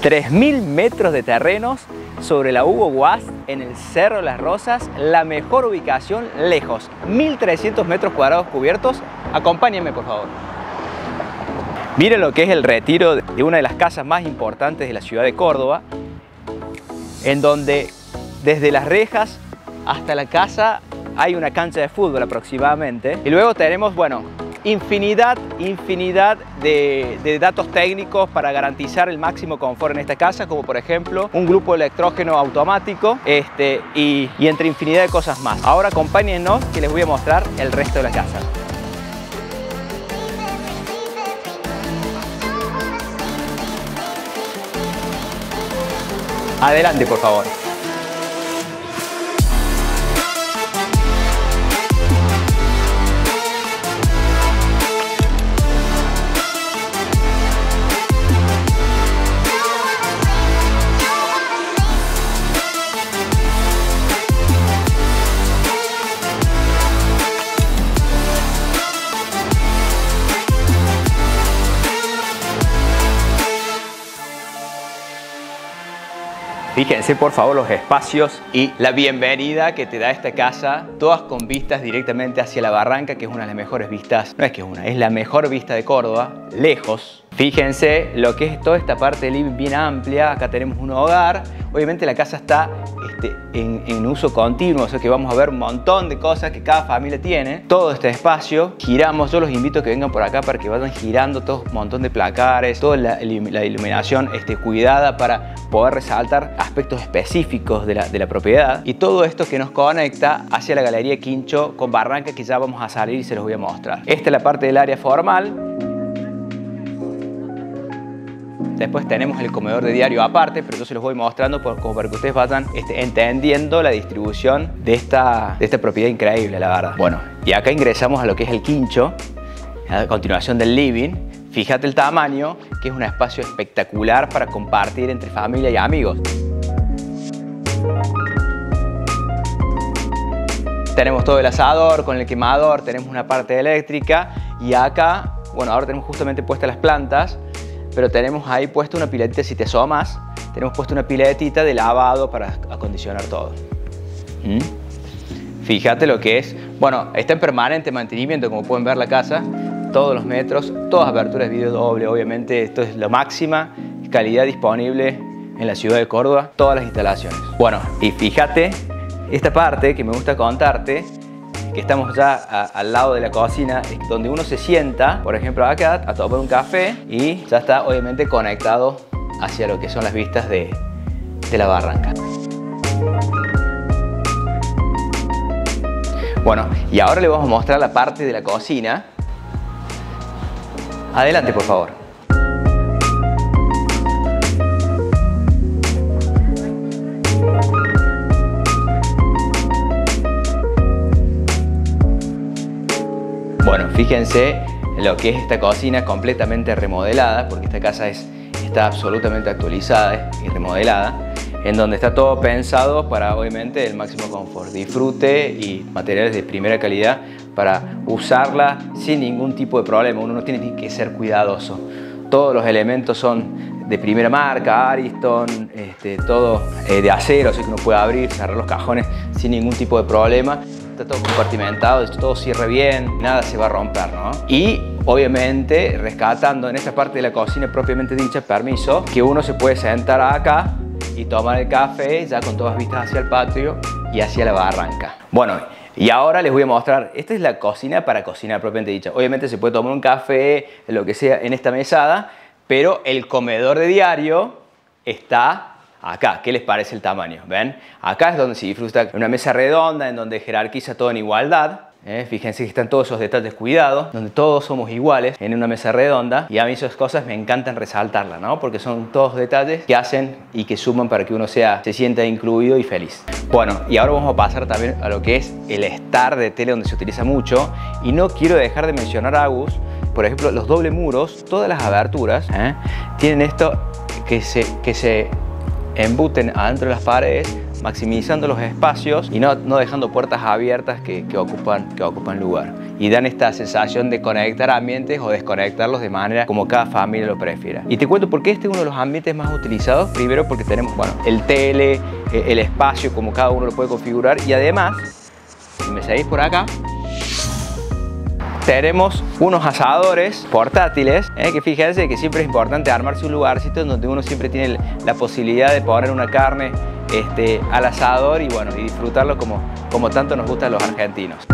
3.000 metros de terrenos sobre la Hugo Guas en el Cerro de las Rosas, la mejor ubicación lejos, 1.300 metros cuadrados cubiertos. Acompáñenme por favor. Miren lo que es el retiro de una de las casas más importantes de la ciudad de Córdoba, en donde desde las rejas hasta la casa hay una cancha de fútbol aproximadamente. Y luego tenemos, bueno, infinidad, infinidad de, datos técnicos para garantizar el máximo confort en esta casa, como por ejemplo un grupo electrógeno automático este, y, entre infinidad de cosas más. Ahora acompáñennos que les voy a mostrar el resto de la casa. Adelante, por favor. Fíjense por favor los espacios y la bienvenida que te da esta casa, todas con vistas directamente hacia la barranca, que es una de las mejores vistas, no es que es una, es la mejor vista de Córdoba, lejos, Fíjense lo que es toda esta parte del living bien amplia. Acá tenemos un hogar. Obviamente la casa está este, en, uso continuo, o sea que vamos a ver un montón de cosas que cada familia tiene. Todo este espacio giramos. Yo los invito a que vengan por acá para que vayan girando todo un montón de placares, toda la, iluminación este, cuidada para poder resaltar aspectos específicos de la, de la propiedad. Y todo esto que nos conecta hacia la Galería Quincho con Barranca que ya vamos a salir y se los voy a mostrar. Esta es la parte del área formal. Después tenemos el comedor de diario aparte, pero yo se los voy mostrando como para que ustedes vayan este, entendiendo la distribución de esta, de esta propiedad increíble, la verdad. Bueno, y acá ingresamos a lo que es el quincho, a continuación del living. Fíjate el tamaño, que es un espacio espectacular para compartir entre familia y amigos. Tenemos todo el asador con el quemador, tenemos una parte eléctrica y acá, bueno, ahora tenemos justamente puestas las plantas pero tenemos ahí puesto una piletita, si te asomas, tenemos puesto una piletita de lavado para acondicionar todo. ¿Mm? Fíjate lo que es, bueno, está en permanente mantenimiento, como pueden ver la casa, todos los metros, todas aperturas de vídeo doble, obviamente esto es la máxima calidad disponible en la ciudad de Córdoba, todas las instalaciones. Bueno, y fíjate esta parte que me gusta contarte, que estamos ya al lado de la cocina, donde uno se sienta, por ejemplo acá, a tomar un café y ya está obviamente conectado hacia lo que son las vistas de, de la barranca. Bueno, y ahora le vamos a mostrar la parte de la cocina. Adelante, por favor. Bueno, fíjense lo que es esta cocina completamente remodelada, porque esta casa es, está absolutamente actualizada y remodelada, en donde está todo pensado para obviamente el máximo confort, disfrute y materiales de primera calidad para usarla sin ningún tipo de problema. Uno no tiene que ser cuidadoso. Todos los elementos son de primera marca, Ariston, este, todo eh, de acero, así que uno puede abrir, cerrar los cajones sin ningún tipo de problema está todo compartimentado, todo cierra bien, nada se va a romper, ¿no? Y obviamente rescatando en esta parte de la cocina propiamente dicha, permiso, que uno se puede sentar acá y tomar el café ya con todas vistas hacia el patio y hacia la barranca. Bueno, y ahora les voy a mostrar, esta es la cocina para cocinar propiamente dicha. Obviamente se puede tomar un café, lo que sea, en esta mesada, pero el comedor de diario está acá. ¿Qué les parece el tamaño? ¿Ven? Acá es donde se disfruta una mesa redonda en donde jerarquiza todo en igualdad. ¿eh? Fíjense que están todos esos detalles cuidados, donde todos somos iguales en una mesa redonda y a mí esas cosas me encantan resaltarlas, ¿no? Porque son todos detalles que hacen y que suman para que uno sea, se sienta incluido y feliz. Bueno, y ahora vamos a pasar también a lo que es el estar de tele donde se utiliza mucho y no quiero dejar de mencionar a Agus, por ejemplo, los doble muros, todas las aberturas ¿eh? tienen esto que se, que se embuten adentro de las paredes maximizando los espacios y no, no dejando puertas abiertas que, que, ocupan, que ocupan lugar. Y dan esta sensación de conectar ambientes o desconectarlos de manera como cada familia lo prefiera. Y te cuento por qué este es uno de los ambientes más utilizados. Primero porque tenemos bueno, el tele, eh, el espacio, como cada uno lo puede configurar. Y además, si me seguís por acá, tenemos unos asadores portátiles, eh, que fíjense que siempre es importante armarse un lugarcito donde uno siempre tiene la posibilidad de poner una carne este, al asador y, bueno, y disfrutarlo como, como tanto nos gusta a los argentinos.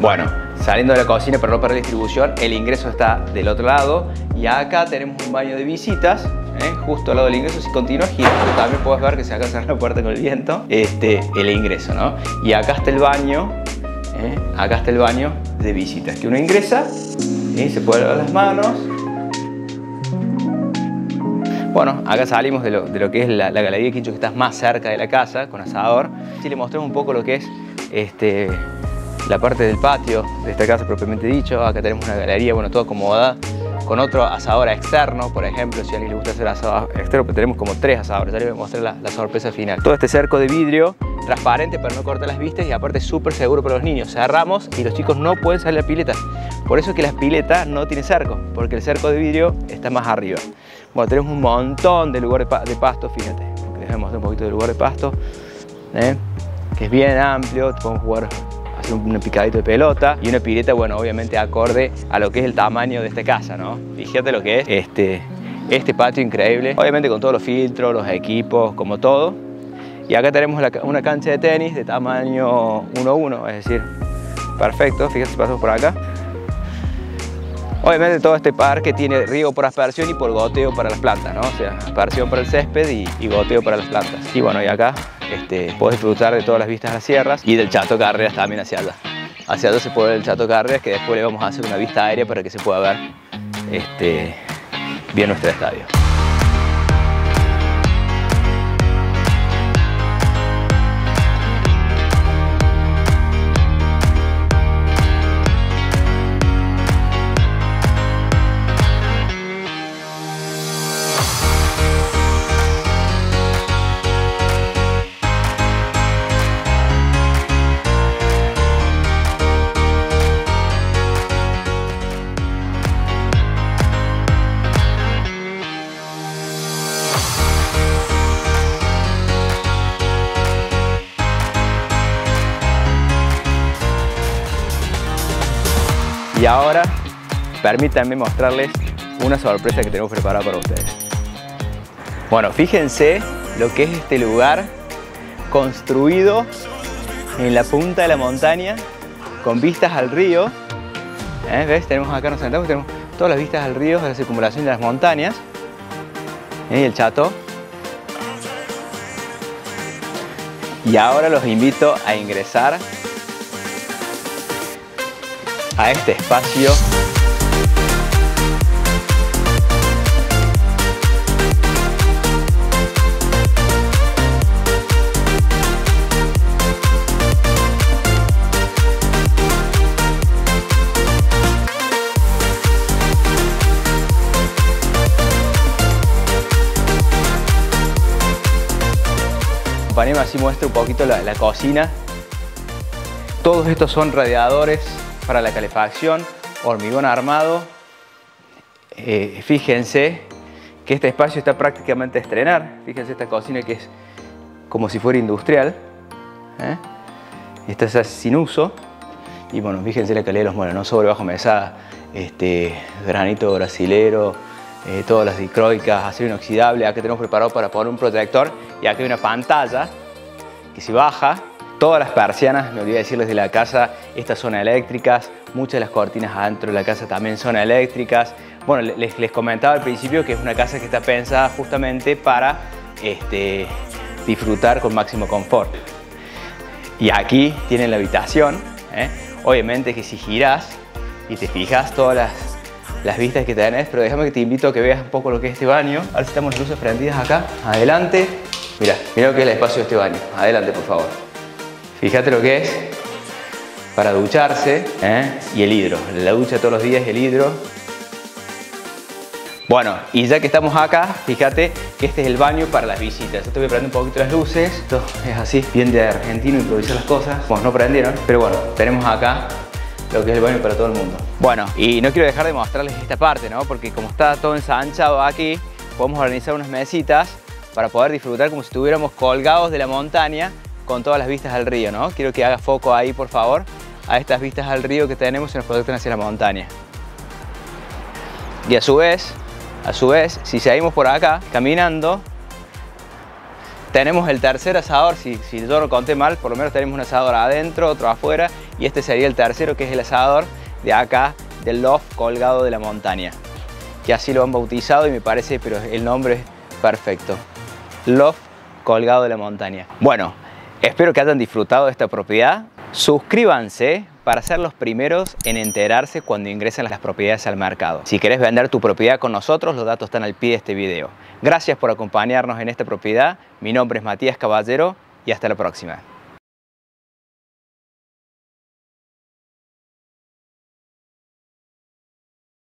Bueno, saliendo de la cocina para no perder distribución, el ingreso está del otro lado y acá tenemos un baño de visitas ¿eh? justo al lado del ingreso, si continúas girando también puedes ver que se acá cerrar la puerta con el viento, este, el ingreso, ¿no? Y acá está el baño, ¿eh? acá está el baño de visitas, que uno ingresa y se puede lavar las manos. Bueno, acá salimos de lo, de lo que es la, galería Quincho, que está más cerca de la casa, con asador. Si le mostramos un poco lo que es este, la parte del patio de esta casa propiamente dicho. Acá tenemos una galería, bueno, todo acomodada con otro asador externo, por ejemplo, si a alguien le gusta hacer asado externo, pues tenemos como tres asadores, ya les voy a mostrar la, sorpresa final. Todo este cerco de vidrio transparente para no cortar las vistas y aparte súper seguro para los niños. Cerramos y los chicos no pueden salir a la pileta. Por eso es que las piletas no tienen cerco, porque el cerco de vidrio está más arriba. Bueno, tenemos un montón de lugares de pasto, fíjate, les voy a mostrar un poquito de lugar de pasto, ¿eh? que es bien amplio, podemos jugar un picadito de pelota y una pileta, bueno, obviamente acorde a lo que es el tamaño de esta casa, ¿no? Fíjate lo que es este, este patio increíble, obviamente con todos los filtros, los equipos, como todo. Y acá tenemos una cancha de tenis de tamaño 1-1, es decir, perfecto, fíjate si pasamos por acá. Obviamente todo este parque tiene riego por aspersión y por goteo para las plantas, ¿no? O sea, aspersión para el césped y, y goteo para las plantas. Y bueno, y acá este, puedes disfrutar de todas las vistas a las sierras y del Chato Carreras también hacia allá. Hacia allá se puede ver el Chato Carreras, que después le vamos a hacer una vista aérea para que se pueda ver este, bien nuestro estadio. Y ahora, permítanme mostrarles una sorpresa que tenemos preparada para ustedes. Bueno, fíjense lo que es este lugar construido en la punta de la montaña con vistas al río. ¿Eh? ¿Ves? Tenemos acá, nos sentamos, tenemos todas las vistas al río, de la circunvalación de las montañas. ¿Eh? Y el chato. Y ahora los invito a ingresar a este espacio Acompáñenme así muestro un poquito la cocina. Todos estos son radiadores para la calefacción, hormigón armado. Eh, fíjense que este espacio está prácticamente a estrenar. Fíjense esta cocina que es como si fuera industrial. ¿eh? Esta es sin uso. Y bueno, fíjense la calidad de los muebles, ¿no? sobre bajo mesada, este, granito brasilero, eh, todas las dicroicas, acero inoxidable. Acá tenemos preparado para poner un protector y aquí hay una pantalla que si baja Todas las persianas, me olvidé decirles de la casa, estas son eléctricas, muchas de las cortinas adentro de la casa también son eléctricas. Bueno, les, comentaba al principio que es una casa que está pensada justamente para este, disfrutar con máximo confort. Y aquí tienen la habitación, ¿eh? obviamente que si giras y te fijas todas las, vistas que tenés, pero déjame que te invito a que veas un poco lo que es este baño. A ver si estamos luces prendidas acá. Adelante. Mira, mira lo que es el espacio de este baño. Adelante, por favor. Fíjate lo que es para ducharse ¿eh? y el hidro. La ducha todos los días el hidro. Bueno, y ya que estamos acá, fíjate que este es el baño para las visitas. Yo te voy a prender un poquito las luces. Esto es así, bien de argentino, improvisar las cosas. Bueno, no prendieron, pero bueno, tenemos acá lo que es el baño para todo el mundo. Bueno, y no quiero dejar de mostrarles esta parte, ¿no? Porque como está todo ensanchado aquí, podemos organizar unas mesitas para poder disfrutar como si estuviéramos colgados de la montaña con todas las vistas al río, ¿no? Quiero que haga foco ahí, por favor, a estas vistas al río que tenemos y nos proyectan hacia la montaña. Y a su vez, a su vez, si seguimos por acá caminando, tenemos el tercer asador, si, si yo no conté mal, por lo menos tenemos un asador adentro, otro afuera, y este sería el tercero, que es el asador de acá, del loft colgado de la montaña. Que así lo han bautizado y me parece, pero el nombre es perfecto. Loft colgado de la montaña. Bueno, espero que hayan disfrutado de esta propiedad. Suscríbanse para ser los primeros en enterarse cuando ingresen las propiedades al mercado. Si querés vender tu propiedad con nosotros, los datos están al pie de este video. Gracias por acompañarnos en esta propiedad. Mi nombre es Matías Caballero y hasta la próxima.